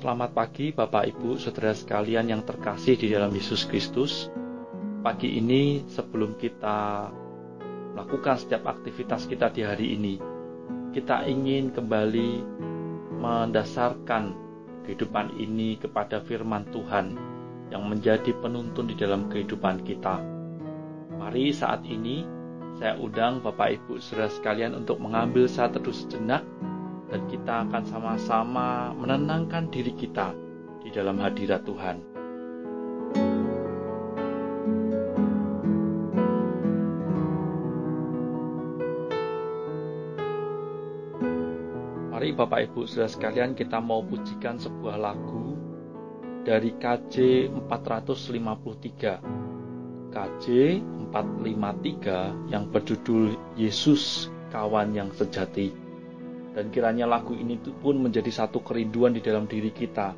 Selamat pagi Bapak Ibu Saudara sekalian yang terkasih di dalam Yesus Kristus. Pagi ini sebelum kita melakukan setiap aktivitas kita di hari ini, kita ingin kembali mendasarkan kehidupan ini kepada firman Tuhan yang menjadi penuntun di dalam kehidupan kita. Mari saat ini saya undang Bapak Ibu Saudara sekalian untuk mengambil saat teduh sejenak dan kita akan sama-sama menenangkan diri kita di dalam hadirat Tuhan. Mari Bapak Ibu Saudara sekalian kita mau pujikan sebuah lagu dari KJ 453 KJ 453 yang berjudul Yesus kawan yang sejati. Dan kiranya lagu ini pun menjadi satu kerinduan di dalam diri kita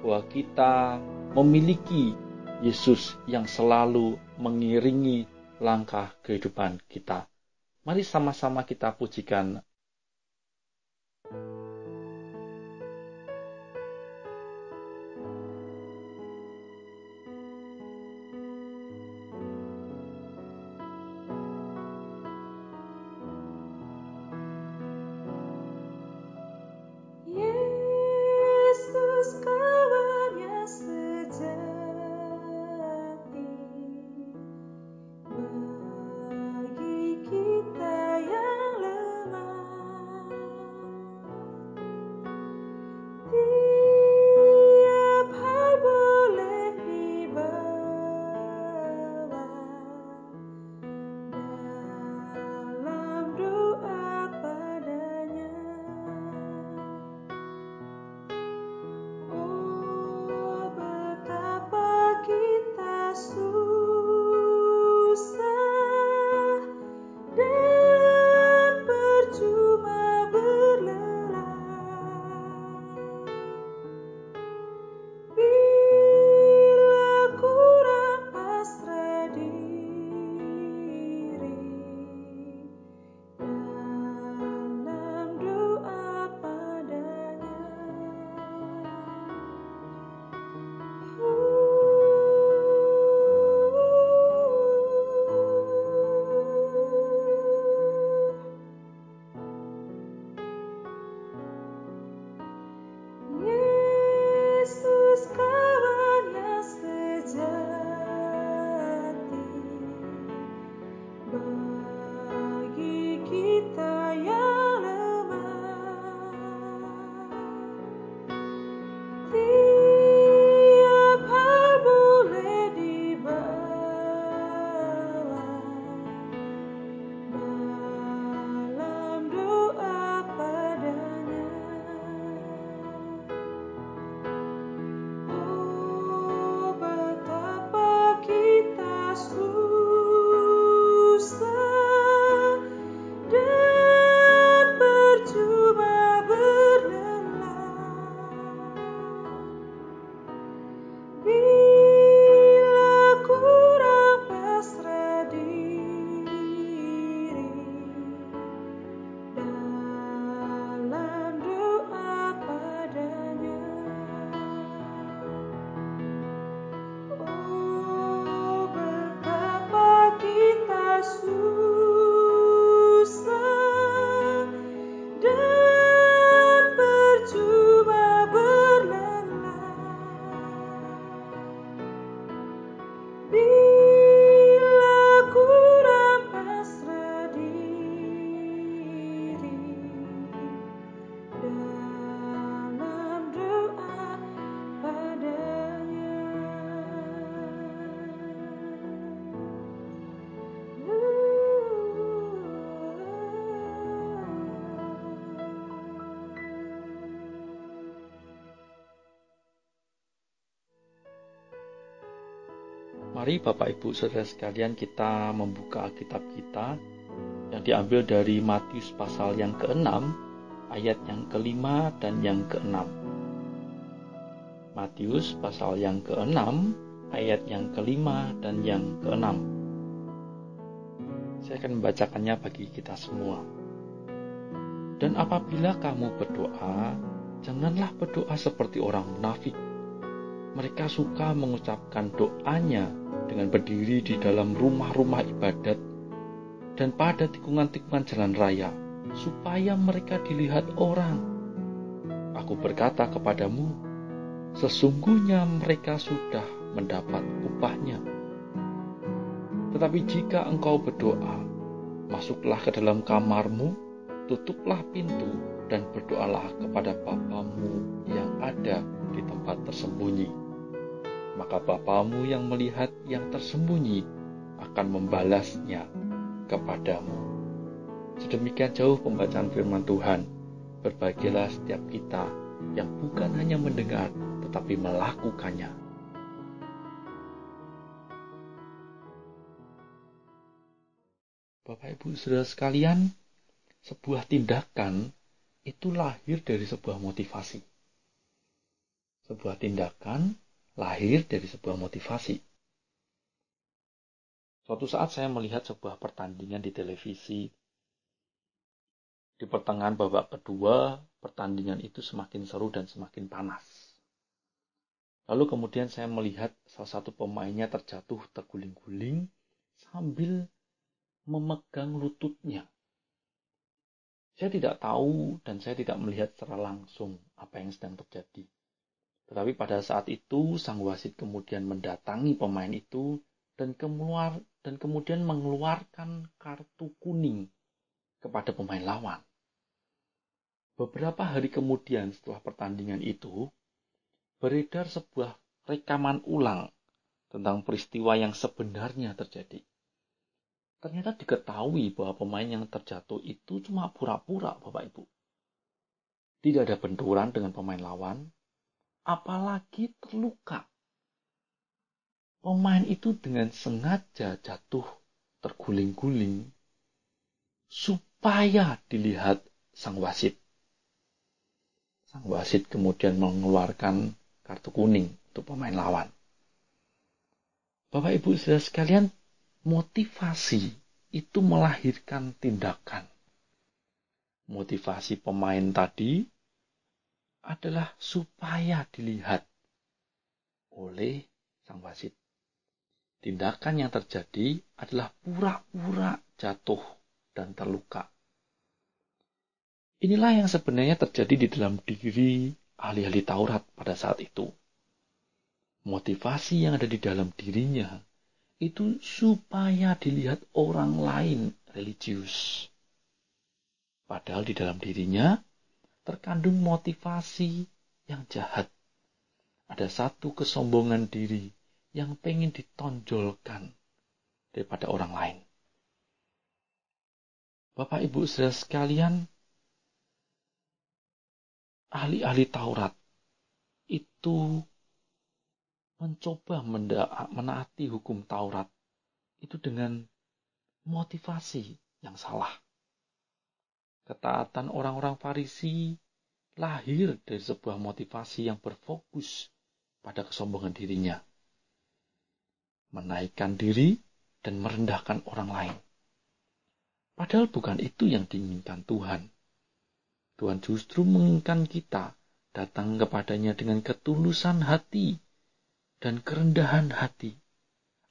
bahwa kita memiliki Yesus yang selalu mengiringi langkah kehidupan kita. Mari sama-sama kita pujikan Bapak Ibu Saudara sekalian kita membuka Alkitab kita yang diambil dari Matius pasal yang ke-6 ayat yang kelima dan yang keenam. Matius pasal yang ke-6 ayat yang kelima dan yang keenam. Saya akan membacakannya bagi kita semua. Dan apabila kamu berdoa, Janganlah berdoa seperti orang munafik. Mereka suka mengucapkan doanya dengan berdiri di dalam rumah-rumah ibadat dan pada tikungan-tikungan jalan raya, supaya mereka dilihat orang. Aku berkata kepadamu, sesungguhnya mereka sudah mendapat upahnya. Tetapi jika engkau berdoa, masuklah ke dalam kamarmu, tutuplah pintu, dan berdoalah kepada Bapamu yang ada di tempat tersembunyi. Maka Bapamu yang melihat yang tersembunyi akan membalasnya kepadamu. Sedemikian jauh pembacaan firman Tuhan. Berbahagialah setiap kita yang bukan hanya mendengar tetapi melakukannya. Bapak Ibu Saudara sekalian, sebuah tindakan itu lahir dari sebuah motivasi. Sebuah tindakan lahir dari sebuah motivasi. Suatu saat saya melihat sebuah pertandingan di televisi. Di pertengahan babak kedua, pertandingan itu semakin seru dan semakin panas. Lalu kemudian saya melihat salah satu pemainnya terjatuh terguling-guling sambil memegang lututnya. Saya tidak tahu dan saya tidak melihat secara langsung apa yang sedang terjadi. Tetapi pada saat itu sang wasit kemudian mendatangi pemain itu dan keluar dan kemudian mengeluarkan kartu kuning kepada pemain lawan. Beberapa hari kemudian setelah pertandingan itu, beredar sebuah rekaman ulang tentang peristiwa yang sebenarnya terjadi. Ternyata diketahui bahwa pemain yang terjatuh itu cuma pura-pura, Bapak Ibu. Tidak ada benturan dengan pemain lawan, apalagi terluka. Pemain itu dengan sengaja jatuh terguling-guling supaya dilihat sang wasit. Sang wasit kemudian mengeluarkan kartu kuning untuk pemain lawan. Bapak Ibu saudara sekalian, motivasi itu melahirkan tindakan. Motivasi pemain tadi adalah supaya dilihat oleh sang wasit. Tindakan yang terjadi adalah pura-pura jatuh dan terluka. Inilah yang sebenarnya terjadi di dalam diri ahli-ahli Taurat pada saat itu. Motivasi yang ada di dalam dirinya itu supaya dilihat orang lain religius. Padahal di dalam dirinya terkandung motivasi yang jahat. Ada satu kesombongan diri yang pengen ditonjolkan daripada orang lain. Bapak Ibu saudara sekalian, ahli-ahli Taurat itu mencoba menaati hukum Taurat itu dengan motivasi yang salah. Ketaatan orang-orang Farisi lahir dari sebuah motivasi yang berfokus pada kesombongan dirinya. Menaikkan diri dan merendahkan orang lain. Padahal bukan itu yang diinginkan Tuhan. Tuhan justru menginginkan kita datang kepadanya dengan ketulusan hati dan kerendahan hati,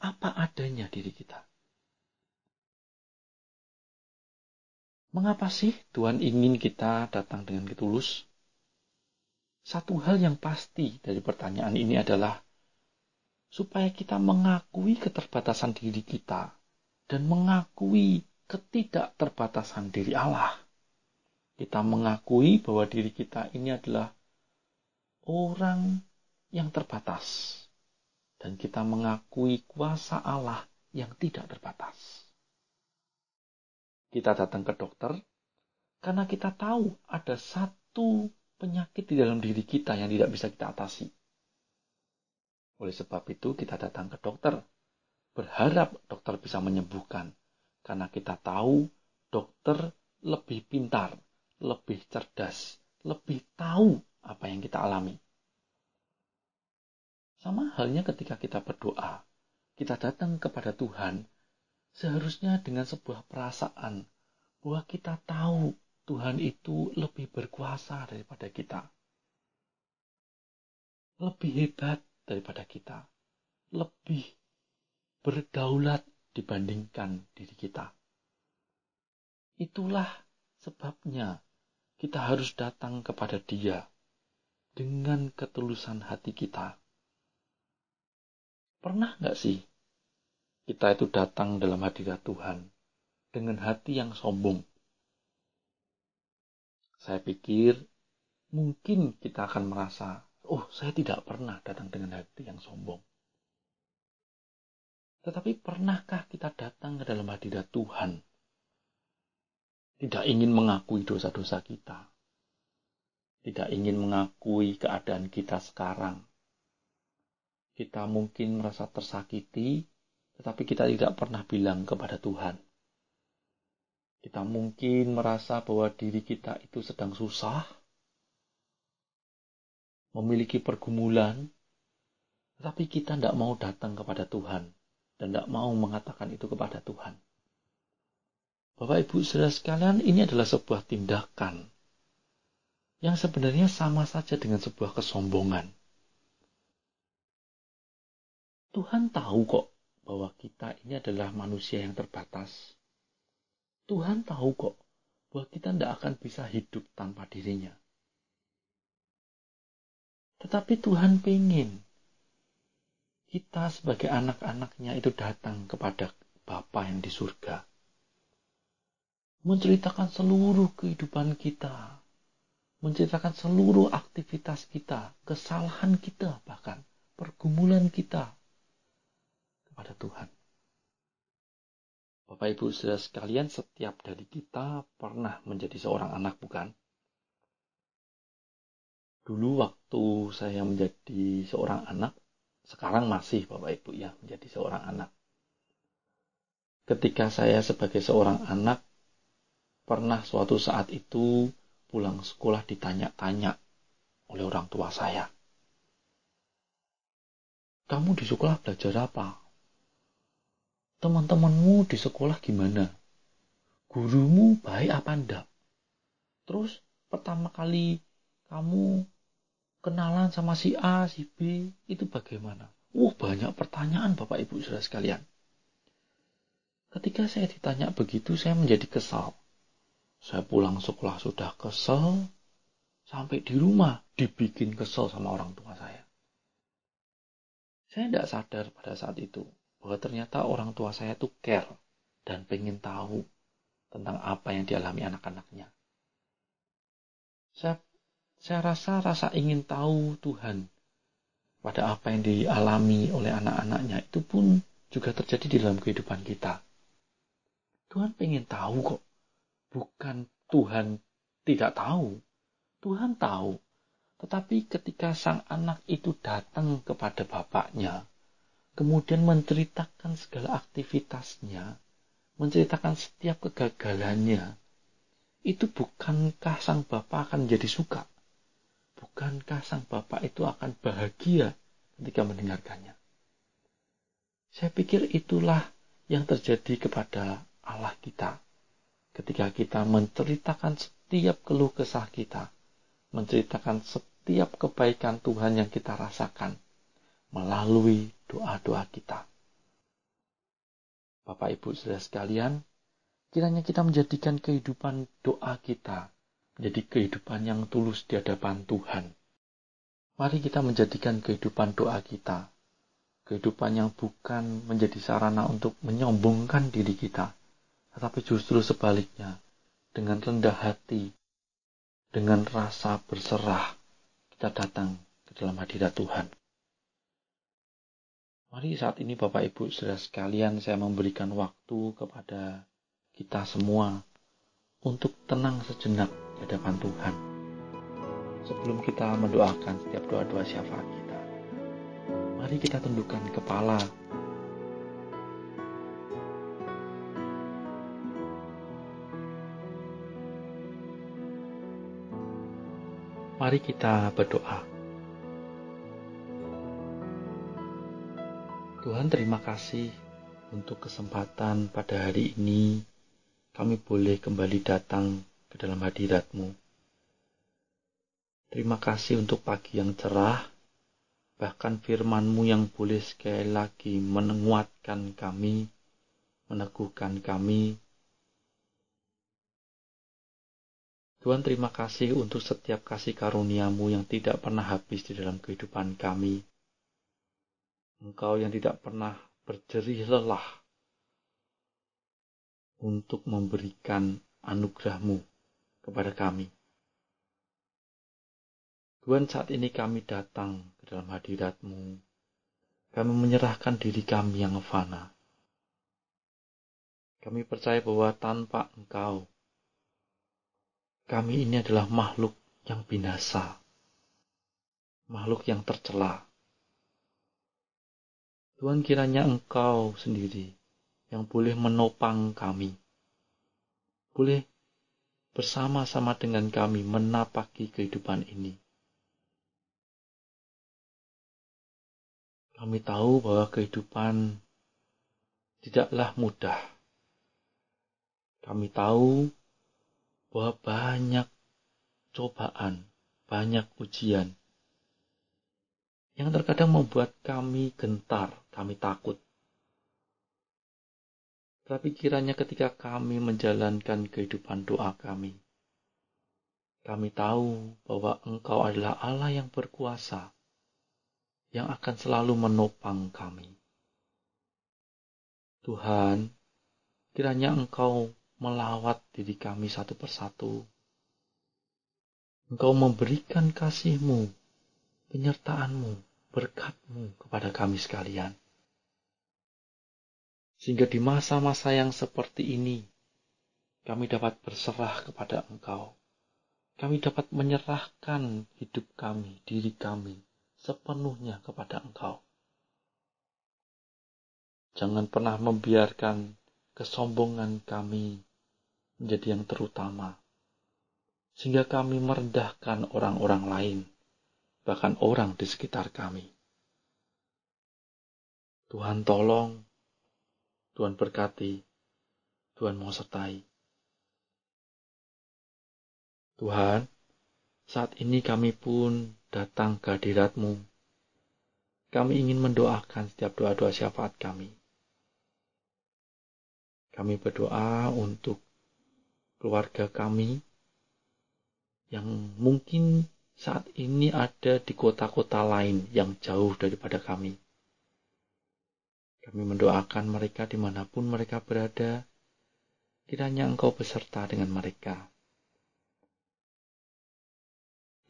apa adanya diri kita. Mengapa sih Tuhan ingin kita datang dengan ketulus? Satu hal yang pasti dari pertanyaan ini adalah supaya kita mengakui keterbatasan diri kita dan mengakui ketidakterbatasan diri Allah. Kita mengakui bahwa diri kita ini adalah orang yang terbatas dan kita mengakui kuasa Allah yang tidak terbatas. Kita datang ke dokter karena kita tahu ada satu penyakit di dalam diri kita yang tidak bisa kita atasi. Oleh sebab itu, kita datang ke dokter, berharap dokter bisa menyembuhkan, karena kita tahu dokter lebih pintar, lebih cerdas, lebih tahu apa yang kita alami. Sama halnya ketika kita berdoa, kita datang kepada Tuhan, seharusnya dengan sebuah perasaan bahwa kita tahu Tuhan itu lebih berkuasa daripada kita. lebih hebat daripada kita, lebih berdaulat dibandingkan diri kita. Itulah sebabnya kita harus datang kepada Dia dengan ketulusan hati kita. Pernah nggak sih kita itu datang dalam hadirat Tuhan dengan hati yang sombong? Saya pikir mungkin kita akan merasa, oh saya tidak pernah datang dengan hati yang sombong. Tetapi pernahkah kita datang ke dalam hadirat Tuhan? Tidak ingin mengakui dosa-dosa kita. Tidak ingin mengakui keadaan kita sekarang. Kita mungkin merasa tersakiti, tetapi kita tidak pernah bilang kepada Tuhan. Kita mungkin merasa bahwa diri kita itu sedang susah, memiliki pergumulan, tetapi kita tidak mau datang kepada Tuhan dan tidak mau mengatakan itu kepada Tuhan. Bapak Ibu saudara sekalian, ini adalah sebuah tindakan yang sebenarnya sama saja dengan sebuah kesombongan. Tuhan tahu kok bahwa kita ini adalah manusia yang terbatas. Tuhan tahu kok bahwa kita tidak akan bisa hidup tanpa dirinya. Tetapi Tuhan pengen kita sebagai anak-anaknya itu datang kepada Bapa yang di surga. Menceritakan seluruh kehidupan kita. Menceritakan seluruh aktivitas kita, kesalahan kita bahkan, pergumulan kita kepada Tuhan. Bapak Ibu saudara sekalian, setiap dari kita pernah menjadi seorang anak, bukan? Dulu waktu saya menjadi seorang anak, sekarang masih Bapak Ibu ya menjadi seorang anak. Ketika saya sebagai seorang anak pernah suatu saat itu pulang sekolah ditanya-tanya oleh orang tua saya. Kamu di sekolah belajar apa? Teman-temanmu di sekolah gimana? Gurumu baik apa enggak? Terus pertama kali kamu kenalan sama si A, si B, itu bagaimana? Wah, banyak pertanyaan Bapak Ibu Saudara sekalian. Ketika saya ditanya begitu, saya menjadi kesal. Saya pulang sekolah sudah kesel, sampai di rumah dibikin kesel sama orang tua saya. Saya tidak sadar pada saat itu bahwa ternyata orang tua saya itu care dan pengen tahu tentang apa yang dialami anak-anaknya. Saya saya rasa rasa ingin tahu Tuhan pada apa yang dialami oleh anak-anaknya itu pun juga terjadi di dalam kehidupan kita. Tuhan pengen tahu kok. Bukan Tuhan tidak tahu. Tuhan tahu. Tetapi ketika sang anak itu datang kepada bapaknya, kemudian menceritakan segala aktivitasnya, menceritakan setiap kegagalannya, itu bukankah sang bapak akan menjadi suka? bukankah sang bapak itu akan bahagia ketika mendengarkannya? Saya pikir itulah yang terjadi kepada Allah kita. Ketika kita menceritakan setiap keluh kesah kita, menceritakan setiap kebaikan Tuhan yang kita rasakan melalui doa-doa kita. Bapak Ibu Saudara sekalian, kiranya kita menjadikan kehidupan doa kita menjadi kehidupan yang tulus di hadapan Tuhan. Mari kita menjadikan kehidupan doa kita, kehidupan yang bukan menjadi sarana untuk menyombongkan diri kita, tetapi justru sebaliknya, dengan rendah hati, dengan rasa berserah, kita datang ke dalam hadirat Tuhan. Mari saat ini Bapak Ibu saudara sekalian saya memberikan waktu kepada kita semua untuk tenang sejenak di hadapan Tuhan. Sebelum kita mendoakan setiap doa-doa syafaat kita, mari kita tundukkan kepala. Mari kita berdoa. Tuhan terima kasih untuk kesempatan pada hari ini kami boleh kembali datang ke dalam hadiratmu. Terima kasih untuk pagi yang cerah, bahkan firman-Mu yang boleh sekali lagi menguatkan kami, meneguhkan kami. Tuhan terima kasih untuk setiap kasih karunia-Mu yang tidak pernah habis di dalam kehidupan kami. Engkau yang tidak pernah berjerih lelah untuk memberikan anugerah-Mu kepada kami. Tuhan saat ini kami datang ke dalam hadirat-Mu. Kami menyerahkan diri kami yang fana. Kami percaya bahwa tanpa Engkau, kami ini adalah makhluk yang binasa, makhluk yang tercela. Tuhan kiranya Engkau sendiri yang boleh menopang kami, boleh bersama-sama dengan kami menapaki kehidupan ini. Kami tahu bahwa kehidupan tidaklah mudah. Kami tahu bahwa banyak cobaan, banyak ujian yang terkadang membuat kami gentar, kami takut. Tapi kiranya ketika kami menjalankan kehidupan doa kami, kami tahu bahwa Engkau adalah Allah yang berkuasa yang akan selalu menopang kami. Tuhan, kiranya Engkau melawat diri kami satu persatu. Engkau memberikan kasih-Mu, penyertaan-Mu, berkat-Mu kepada kami sekalian. Sehingga di masa-masa yang seperti ini, kami dapat berserah kepada Engkau. Kami dapat menyerahkan hidup kami, diri kami, sepenuhnya kepada Engkau. Jangan pernah membiarkan kesombongan kami menjadi yang terutama, sehingga kami merendahkan orang-orang lain, bahkan orang di sekitar kami. Tuhan tolong, Tuhan berkati, Tuhan mau sertai. Tuhan, saat ini kami pun datang ke hadiratmu. Kami ingin mendoakan setiap doa-doa syafaat kami. Kami berdoa untuk keluarga kami yang mungkin saat ini ada di kota-kota lain yang jauh daripada kami. Kami mendoakan mereka di mana pun mereka berada, kiranya Engkau beserta dengan mereka.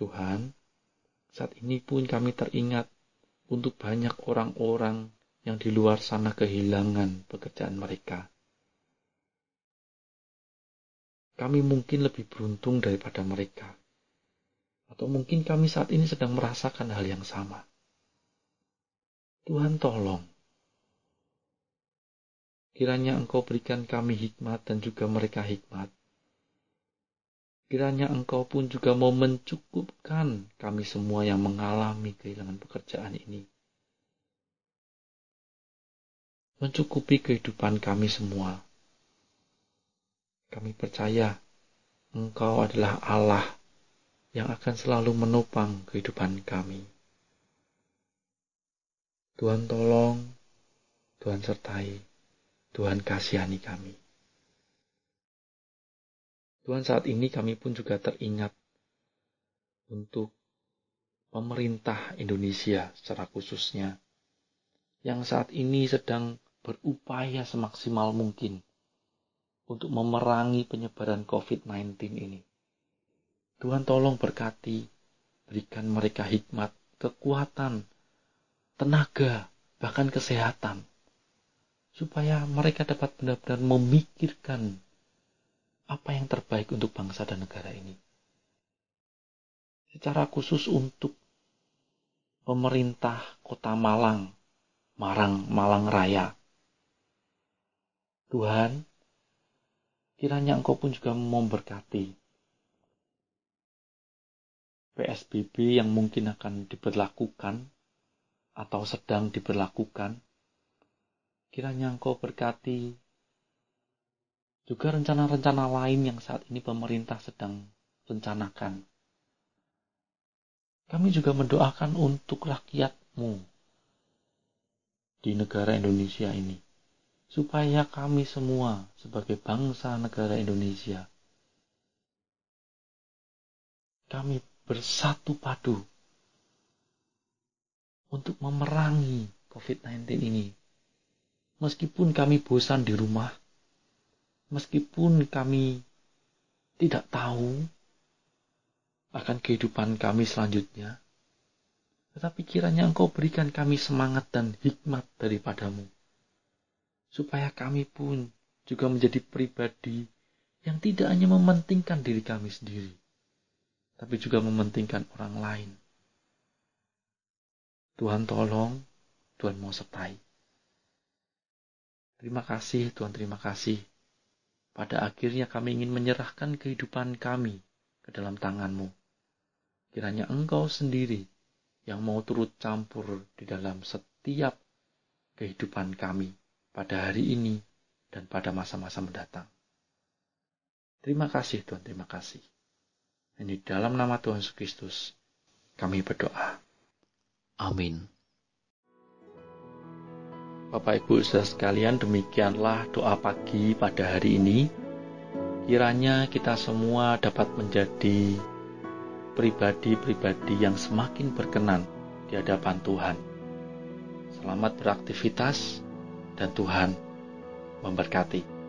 Tuhan, saat ini pun kami teringat untuk banyak orang-orang yang di luar sana kehilangan pekerjaan mereka. Kami mungkin lebih beruntung daripada mereka. Atau mungkin kami saat ini sedang merasakan hal yang sama. Tuhan tolong. Kiranya Engkau berikan kami hikmat dan juga mereka hikmat Kiranya Engkau pun juga mau mencukupkan kami semua yang mengalami kehilangan pekerjaan ini. Mencukupi kehidupan kami semua. Kami percaya Engkau adalah Allah yang akan selalu menopang kehidupan kami. Tuhan tolong, Tuhan sertai, Tuhan kasihani kami. Tuhan saat ini kami pun juga teringat untuk pemerintah Indonesia secara khususnya yang saat ini sedang berupaya semaksimal mungkin untuk memerangi penyebaran COVID-19 ini. Tuhan tolong berkati, berikan mereka hikmat, kekuatan, tenaga, bahkan kesehatan, supaya mereka dapat benar-benar memikirkan apa yang terbaik untuk bangsa dan negara ini. Secara khusus untuk pemerintah kota Malang, Marang, Malang Raya. Tuhan, kiranya Engkau pun juga memberkati PSBB yang mungkin akan diberlakukan atau sedang diberlakukan. Kiranya Engkau berkati juga rencana-rencana lain yang saat ini pemerintah sedang rencanakan. Kami juga mendoakan untuk rakyat kehendakmu di negara Indonesia ini. Supaya kami semua sebagai bangsa negara Indonesia, kami bersatu padu untuk memerangi COVID-19 ini. Meskipun kami bosan di rumah, meskipun kami tidak tahu akan kehidupan kami selanjutnya, tetapi kiranya Engkau berikan kami semangat dan hikmat daripadamu, supaya kami pun juga menjadi pribadi yang tidak hanya mementingkan diri kami sendiri, tapi juga mementingkan orang lain. Tuhan tolong, Tuhan mau sertai. Terima kasih Tuhan, terima kasih. Pada akhirnya kami ingin menyerahkan kehidupan kami ke dalam tanganmu. Kiranya Engkau sendiri yang mau turut campur di dalam setiap kehidupan kami pada hari ini dan pada masa-masa mendatang. Terima kasih Tuhan, terima kasih. Ini dalam nama Tuhan Yesus Kristus kami berdoa. Amin. Bapak Ibu saudara sekalian, demikianlah doa pagi pada hari ini. Kiranya kita semua dapat menjadi pribadi-pribadi yang semakin berkenan di hadapan Tuhan. Selamat beraktivitas dan Tuhan memberkati.